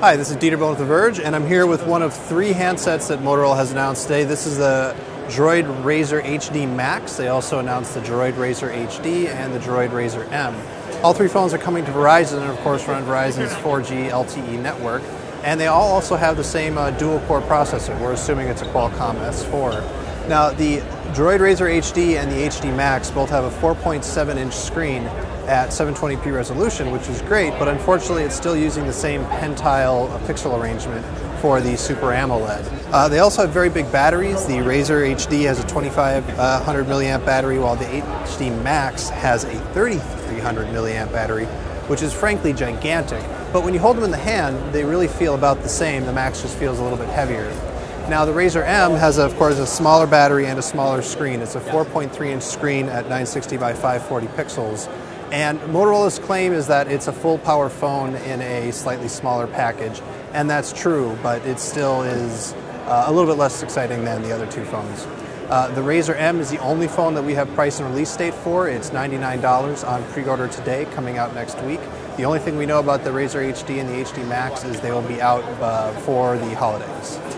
Hi, this is Dieter Bohn with The Verge, and I'm here with one of three handsets that Motorola has announced today. This is the Droid Razr HD Maxx. They also announced the Droid Razr HD and the Droid Razr M. All three phones are coming to Verizon, and of course, run Verizon's 4G LTE network. And they all also have the same uh, dual core processor. We're assuming it's a Qualcomm S4. Now, the Droid Razr HD and the HD Maxx both have a 4.7 inch screen at 720p resolution, which is great, but unfortunately it's still using the same pentile pixel arrangement for the Super AMOLED. Uh, they also have very big batteries. The Razr HD has a 2500 milliamp battery, while the HD Maxx has a 3300 milliamp battery, which is frankly gigantic. But when you hold them in the hand, they really feel about the same. The Maxx just feels a little bit heavier. Now the Razr M has, of course, a smaller battery and a smaller screen. It's a 4.3 inch screen at 960 by 540 pixels. And Motorola's claim is that it's a full power phone in a slightly smaller package, and that's true, but it still is uh, a little bit less exciting than the other two phones. Uh, the Razr M is the only phone that we have price and release date for. It's $99 on pre-order today, coming out next week. The only thing we know about the Razr HD and the HD Maxx is they will be out uh, for the holidays.